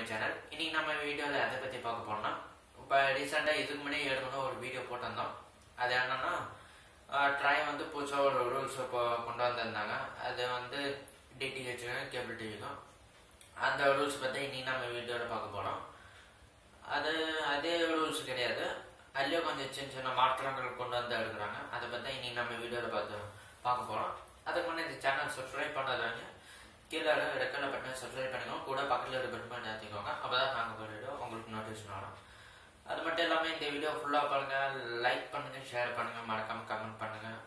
My channel இன்னைக்கு நம்ம வீடியோவில் எதை பற்றி பார்க்க போனோம்னா இப்போ ரீசெண்டாக இதுக்கு முன்னாடி ஏற்கனவே ஒரு வீடியோ போட்டிருந்தோம். அது என்னன்னா ட்ரை வந்து புதுசாக ஒரு ரூல்ஸ் இப்போ கொண்டு வந்திருந்தாங்க. அது வந்து டிடிஹெச் கேபிள் டிவிக்கும் அந்த ரூல்ஸ் பற்றி இன்னைக்கு நம்ம வீடியோவில் பார்க்க போகிறோம் அது அதே ரூல்ஸ் கிடையாது. அதுலேயும் கொஞ்சம் சின்ன சின்ன மாற்றங்கள் கொண்டு வந்து எடுக்கிறாங்க. அதை பற்றி இன்னைக்கு நம்ம வீடியோவில் பார்த்து பார்க்க போகிறோம் அதுக்கு முன்னே இந்த சேனல் சப்ஸ்கிரைப் பண்ணாதவங்க கீழே ரெக்கல பட்டன் சப்ஸ்கிரைப் பண்ணிக்கோங்க கூட பக்கத்தில் இருக்க பெல் பண்ணி ஏற்றிக்கோங்க அப்போ தான் நாங்கள் போய்ட்டு உங்களுக்கு நோட்டிஃபிகேஷன் வரும். அது மட்டும் இல்லாமல் இந்த வீடியோ ஃபுல்லாக பாருங்கள் லைக் பண்ணுங்கள் ஷேர் பண்ணுங்கள் மறக்காமல் கமெண்ட் பண்ணுங்கள்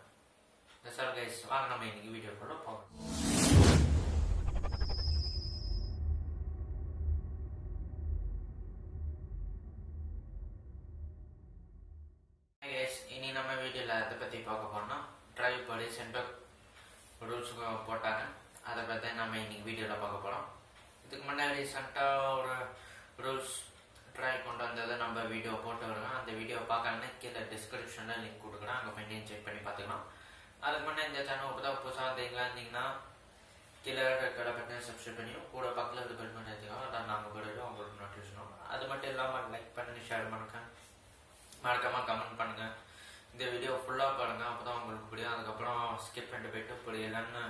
சார் கைஸ் வாங்க நம்ம இன்றைக்கி வீடியோ கூட போகணும் கைஸ் இனி நம்ம வீடியோவில் அதை பற்றி பார்க்க போனோம்னா ட்ரைவ் போலீஸ் சென்டர் ரூல்ஸ் போட்டாங்க. அதை பற்றி நம்ம இன்னைக்கு வீடியோவில் பார்க்க போகிறோம் இதுக்கு முன்னாடி ரீசெண்டாக ஒரு ரூல்ஸ் ட்ரை கொண்டு வந்ததை நம்ம வீடியோ போட்டு வரலாம் அந்த வீடியோ பார்க்கணுன்னா கீழே டிஸ்கிரிப்ஷனில் லிங்க் கொடுக்குறோம். அங்கே பண்ணி செக் பண்ணி பார்த்துக்கலாம். அதுக்கு முன்னே இந்த சேனல் இப்போ தான் புதுசாக இருந்தீங்களா இருந்தீங்கன்னா கீழே கடை பட்டன் சப்ஸ்கிரைப் பண்ணியும் கூட பக்கத்தில் இருக்க பெல் பண்ணி எடுத்துக்கலாம் அதான் நாங்கள் போய்ட்டு உங்களுக்கு நோட்டிஃபிகேஷன் அது மட்டும் இல்லாமல் லைக் பண்ணி ஷேர் பண்ணுங்க. மறக்காமல் கமெண்ட் பண்ணுங்கள் இந்த வீடியோ ஃபுல்லாக பாருங்கள் அப்போ தான் உங்களுக்கு புரியும். அதுக்கப்புறம் ஸ்கிப் பண்ணிட்டு போயிட்டு புரியலன்னு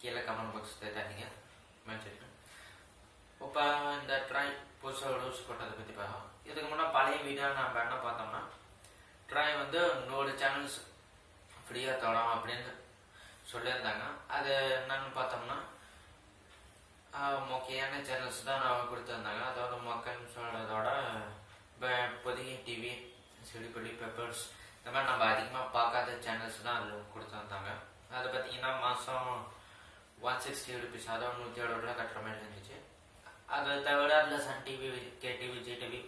கீழே கமெண்ட் பாக்ஸ் தரீங்க மென்ஷன் இப்போ இந்த ட்ரை புதுசாக ரூல்ஸ் போட்டதை பற்றி பார்க்கலாம் இதுக்கு முன்னாடி பழைய வீடியோ நம்ம என்ன பார்த்தோம்னா ட்ரை வந்து நூறு சேனல்ஸ் ஃப்ரீயாக தரோம் அப்படின்னு சொல்லியிருந்தாங்க அது என்னன்னு பார்த்தோம்னா மொக்கையான சேனல்ஸ் தான் நான் கொடுத்துருந்தாங்க அதோட மொக்கன்னு சொல்கிறதோட இப்போ புதிய டிவி செடிப்பள்ளி பெப்பர்ஸ் இந்த மாதிரி நம்ம அதிகமாக பார்க்காத சேனல்ஸ் தான் அதில் கொடுத்துருந்தாங்க அதை பார்த்தீங்கன்னா மாதம் ஒன் சிக்ஸ்டி ருபீஸ் அதாவது நூற்றி ஏழு ரூபா கட்டுற மாதிரி இருந்துச்சு அதை தவிர அதில் Sun TV K TV Zee TV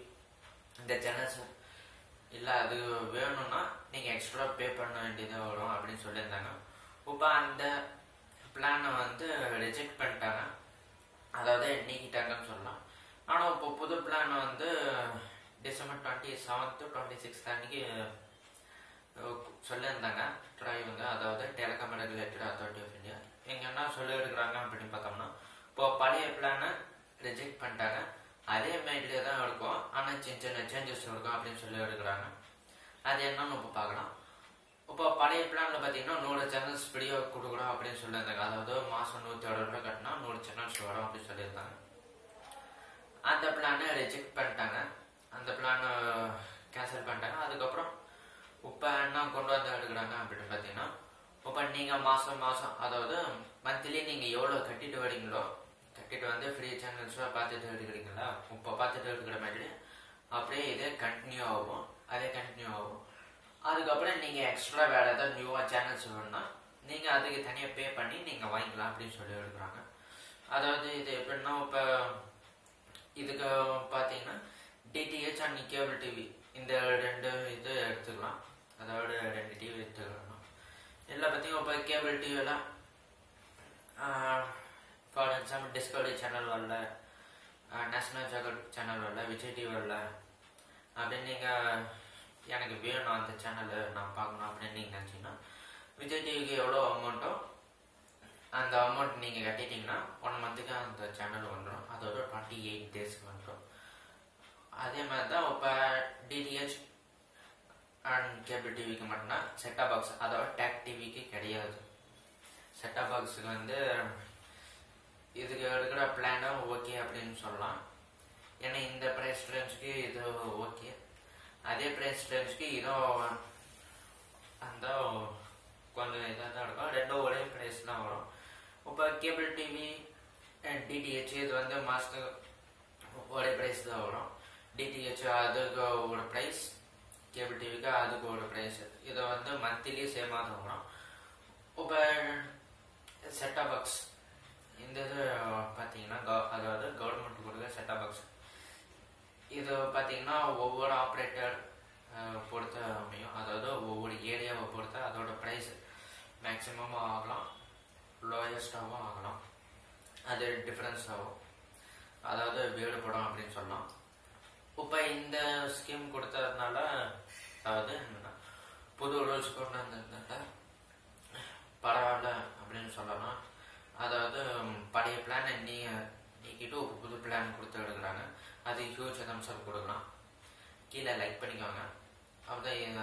இந்த சேனல்ஸ் இல்லை அது வேணும்னா நீங்கள் எக்ஸ்ட்ரா பே பண்ண வேண்டியதாக வரும் அப்படின்னு சொல்லியிருந்தாங்க இப்போ அந்த பிளானை வந்து ரிஜெக்ட் பண்ணிட்டாங்க அதாவது நீக்கிட்டாங்கன்னு சொல்லலாம் ஆனால் இப்போ புது பிளான் வந்து December twenty seventh twenty sixth அன்னைக்கு சொல்லியிருந்தாங்க ட்ரை வந்து அதாவது telecom regulated authority of India இங்கே என்ன சொல்லியிருக்கிறாங்க அப்படின்னு பார்த்தோம்னா இப்போ பழைய பிளானை ரிஜெக்ட் பண்ணிட்டாங்க. அதே மைண்ட்லேயே தான் இருக்கும். ஆனால் சின்ன சின்ன சேஞ்சஸ் இருக்கும் அப்படின்னு சொல்லி எடுக்கிறாங்க அது என்னன்னு இப்போ பார்க்கலாம். இப்போ பழைய பிளானில் பார்த்தீங்கன்னா நூறு சேனல்ஸ் ஃப்ரீயாக கொடுக்குறோம் அப்படின்னு சொல்லியிருந்தாங்க. அதாவது மாதம் நூற்றி அறுபது ரூபாய் கட்டினா நூறு சேனல்ஸ் வரும் அப்படின்னு சொல்லியிருந்தாங்க. அந்த பிளானை ரிஜெக்ட் பண்ணிட்டாங்க. அந்த பிளானை கேன்சல் பண்ணிட்டாங்க. அதுக்கப்புறம் இப்போ என்ன கொண்டு வந்து எடுக்கிறாங்க அப்படின்னு பார்த்தீங்கன்னா இப்போ நீங்கள் மாதம் மாதம் அதாவது மந்த்லி நீங்கள் எவ்வளோ கட்டிட்டு வரீங்களோ கட்டிட்டு வந்து ஃப்ரீ சேனல்ஸாக பார்த்துட்டு எடுக்கிறீங்களா இப்போ பார்த்துட்டு இருக்கிற மாதிரி அப்படியே இதே கண்டினியூ ஆகும் அதே கண்டினியூ ஆகும். அதுக்கப்புறம் நீங்கள் எக்ஸ்ட்ரா வேறு ஏதாவது நியூவாக சேனல்ஸ் வேணும்னா நீங்கள் அதுக்கு தனியாக பே பண்ணி நீங்கள் வாங்கிக்கலாம் அப்படின்னு சொல்லி எடுக்கிறாங்க அதாவது இது எப்படின்னா இப்போ இதுக்கு பார்த்தீங்கன்னா டிடிஹெச் அண்ட் கேபிள் டிவி இந்த ரெண்டு இது எடுத்துக்கலாம். அதோட ரெண்டு டிவி எடுத்துக்கலாம். இல்லை பார்த்தீங்கன்னா இப்போ கேபிள் டிவியெல்லாம் ஃபார் எக்ஸாம்பிள் டிஸ்கவரி சேனல் வரல நேஷ்னல் ஜெகட் சேனல் வரல விஜய் டிவி வரல அப்படின்னு நீங்கள் எனக்கு வேணும் அந்த சேனலை நான் பார்க்கணும் அப்படின்னு நீங்கள் நினச்சிங்கன்னா விஜய் டிவிக்கு எவ்வளோ அமௌண்ட்டோ அந்த அமௌண்ட் நீங்கள் கட்டிட்டீங்கன்னா ஒன் மந்த்துக்கு அந்த சேனல் வந்துடும் அதோட டுவெண்ட்டி எயிட் டேஸ்க்கு வந்துடும் அதே மாதிரி தான் இப்போ டிடிஹெச் அண்ட் கேபிள் டிவிக்கு மட்டும்தான் செட்டா பாக்ஸ் அதோட டேக் டிவிக்கு கிடையாது. செட்டா பாக்ஸுக்கு வந்து இதுக்கு எடுக்கிற பிளானும் ஓகே அப்படின்னு சொல்லலாம். ஏன்னா இந்த ப்ரைஸ் ரேஞ்சுக்கு இது ஓகே அதே ப்ரைஸ் ரேஞ்சுக்கு இதுவும் அந்த கொஞ்சம் இதாக தான் இருக்கும். ரெண்டும் ஒரே ப்ரைஸ் தான் வரும். இப்போ கேபிள் டிவி அண்ட் டிடிஹெச் இது வந்து மாதத்துக்கு ஒரே ப்ரைஸ் தான் வரும். டிடிஹெச் அதுக்கு ஒரு ப்ரைஸ் கேபிள் டிவிக்கு அதுக்கு ஒரு ப்ரைஸ் இதை வந்து மந்த்லி சேமாக தான் இப்போ செட்டா பாக்ஸ் இந்த இது பார்த்தீங்கன்னா அதாவது கவர்மெண்ட் கொடுக்குற செட்டா பாக்ஸ் இது பார்த்தீங்கன்னா ஒவ்வொரு ஆப்ரேட்டர் பொறுத்த அமையும் அதாவது ஒவ்வொரு ஏரியாவை பொறுத்த அதோட ப்ரைஸ் மேக்ஸிமம் ஆகலாம் லோயஸ்டாகவும் ஆகலாம். அது டிஃப்ரென்ஸ் ஆகும். அதாவது வேறுபடும் அப்படின்னு சொல்லலாம். இப்போ இந்த ஸ்கீம் கொடுத்ததுனால அதாவது புது ரூல்ஸ் கொண்டு வந்ததுனால பரவாயில்ல அப்படின்னு சொல்லலாம். அதாவது பழைய பிளானை நீ நீக்கிட்டு ஒரு புது பிளான் கொடுத்து எடுக்கிறாங்க தம்ஸ் அப் கொடுக்கலாம். கீழே லைக் பண்ணிக்கோங்க. அப்புறம்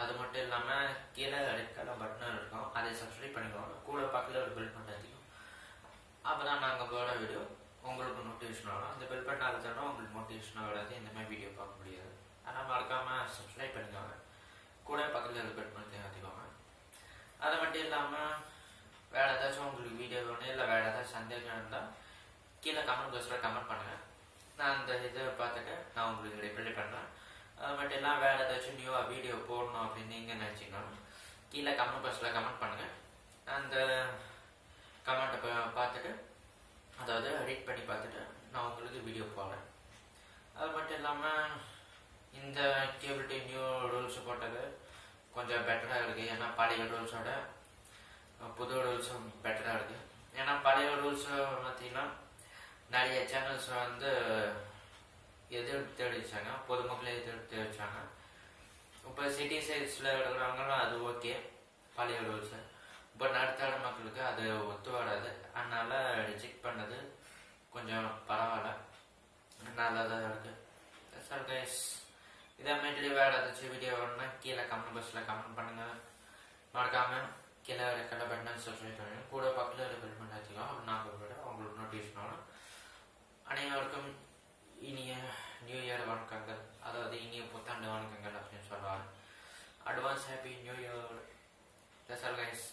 அது மட்டும் இல்லாமல் கீழே ரெட் கலர் பட்டன் இருக்கும். அதை சப்ஸ்கிரைப் பண்ணிக்கோங்க. கூட பக்கத்தில் ஒரு பில் பண்ணுறதுக்கும் அப்போ தான் நாங்கள் போட வீடியோ உங்களுக்கு நோட்டிஃபிகேஷன் வரும். அந்த பில் பண்ண அழுத்தணும் உங்களுக்கு நோட்டிஃபிகேஷன் வராது. இந்த மாதிரி வீடியோ பார்க்க முடியாது. ஆனால் மறக்காமல் சப்ஸ்கிரைப் பண்ணிக்கோங்க கூட பக்கத்தில் இருக்க பெட் பண்ணி தேர்த்திக்கோங்க அது மட்டும் இல்லாமல் வேறு ஏதாச்சும் உங்களுக்கு வீடியோ வேணும் இல்லை வேறு ஏதாச்சும் சந்தேகம் இருந்தால் கீழே கமெண்ட் பாக்ஸில் கமெண்ட் பண்ணுங்கள் நான் அந்த இதை பார்த்துட்டு நான் உங்களுக்கு ரிப்ளை பண்ணுறேன் அது மட்டும் இல்லாமல் வேறு ஏதாச்சும் நியூவாக வீடியோ போடணும் அப்படின்னு நீங்கள் நினச்சிங்கன்னா கீழே கமெண்ட் பாக்ஸில் கமெண்ட் பண்ணுங்கள் அந்த கமெண்ட்டை பார்த்துட்டு அதாவது எடிட் பண்ணி பார்த்துட்டு நான் உங்களுக்கு வீடியோ போடுறேன் அது மட்டும் இல்லாமல் இந்த கேபிள் நியூ ரூல்ஸ் போட்டது கொஞ்சம் பெட்டராக இருக்குது ஏன்னா பழைய ரூல்ஸோட புது ரூல்ஸும் பெட்டராக இருக்குது ஏன்னா பழைய ரூல்ஸ் பார்த்தீங்கன்னா நிறைய சேனல்ஸ் வந்து எதிர்ப்பு தெரிவிச்சாங்க. பொதுமக்களை எதிர்ப்பு தெரிவிச்சாங்க. இப்போ சிட்டி சைட்ஸில் இருக்கிறவங்களும் அது ஓகே பழைய ரூல்ஸு இப்போ நடுத்தர மக்களுக்கு அது ஒத்து வராது. அதனால் ரிஜெக்ட் பண்ணது கொஞ்சம் பரவாயில்ல. நல்லா தான் இருக்குது சார் கைஸ் இதே மாதிரி வேறு ஏதாச்சும் வீடியோ வேணும்னா கீழே கமெண்ட் பாக்ஸில் கமெண்ட் பண்ணுங்கள் மறக்காமல் கீழே ரெக்கட பட்டன் சப்ஸ்கிரைப் பண்ணுங்க. கூட பக்கத்தில் ரெக்கட் பண்ணி வச்சுக்கோ அப்படி நாங்கள் விட உங்களுக்கு நோட்டிஃபிகேஷன் வரும் அனைவருக்கும் இனிய நியூ இயர் வணக்கங்கள். அதாவது இனிய புத்தாண்டு வணக்கங்கள் அப்படின்னு சொல்லுவாங்க. Advance happy new year that's guys